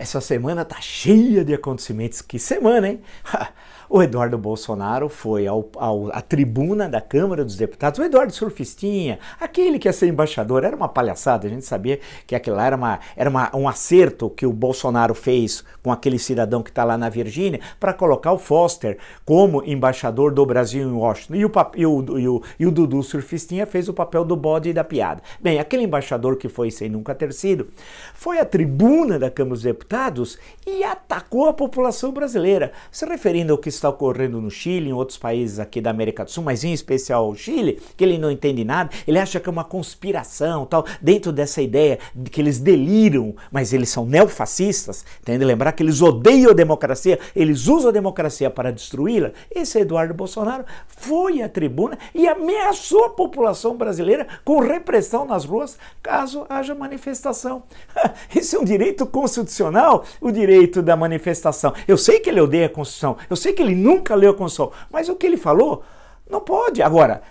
Essa semana tá cheia de acontecimentos. Que semana, hein? O Eduardo Bolsonaro foi ao, ao, à tribuna da Câmara dos Deputados, o Eduardo Surfistinha, aquele que ia ser embaixador, era uma palhaçada, a gente sabia que aquilo lá era, uma, era uma, um acerto que o Bolsonaro fez com aquele cidadão que está lá na Virgínia para colocar o Foster como embaixador do Brasil em Washington. E o, e, o, e, o, e o Dudu Surfistinha fez o papel do bode e da piada. Bem, aquele embaixador que foi sem nunca ter sido, foi à tribuna da Câmara dos Deputados e atacou a população brasileira, se referindo ao que está ocorrendo no Chile, em outros países aqui da América do Sul, mas em especial o Chile, que ele não entende nada, ele acha que é uma conspiração, tal, dentro dessa ideia de que eles deliram, mas eles são neofascistas, tem de lembrar que eles odeiam a democracia, eles usam a democracia para destruí-la. Esse Eduardo Bolsonaro foi à tribuna e ameaçou a população brasileira com repressão nas ruas caso haja manifestação. Isso é um direito constitucional, o direito da manifestação. Eu sei que ele odeia a Constituição, eu sei que ele ele nunca leu a Constituição. Mas o que ele falou, não pode. Agora,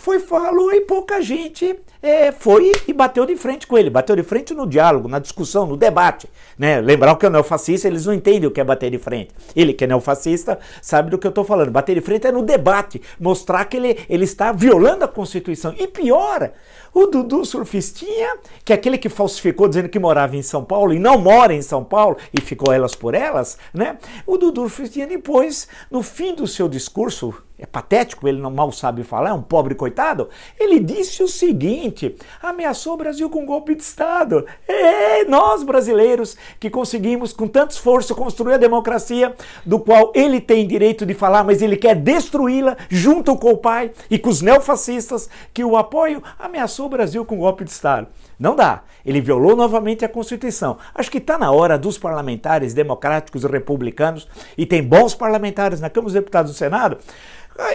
foi, falou e pouca gente é, foi e bateu de frente com ele. Bateu de frente no diálogo, na discussão, no debate. Né? Lembrar que o neofascista, eles não entendem o que é bater de frente. Ele que é neofascista sabe do que eu estou falando. Bater de frente é no debate, mostrar que ele, ele está violando a Constituição. E pior, o Dudu Surfistinha, que é aquele que falsificou dizendo que morava em São Paulo e não mora em São Paulo e ficou elas por elas, né? O Dudu Surfistinha depois, no fim do seu discurso, é patético, ele não mal sabe falar, é um pobre coitado. Ele disse o seguinte: ameaçou o Brasil com um golpe de Estado. É, nós brasileiros que conseguimos com tanto esforço construir a democracia, do qual ele tem direito de falar, mas ele quer destruí-la junto com o pai e com os neofascistas que o apoiam, ameaçou o Brasil com um golpe de Estado. Não dá. Ele violou novamente a Constituição. Acho que está na hora dos parlamentares democráticos e republicanos, e tem bons parlamentares na Câmara dos Deputados do Senado,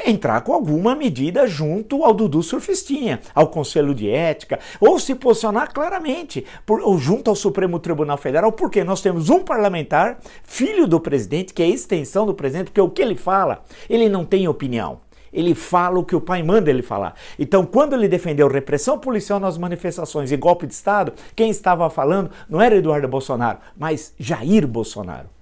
entrar com alguma medida junto ao Dudu Surfistinha, ao Conselho de Ética, ou se posicionar claramente, por, ou junto ao Supremo Tribunal Federal, porque nós temos um parlamentar, filho do presidente, que é a extensão do presidente, porque o que ele fala, ele não tem opinião ele fala o que o pai manda ele falar. Então, quando ele defendeu repressão policial nas manifestações e golpe de Estado, quem estava falando não era Eduardo Bolsonaro, mas Jair Bolsonaro.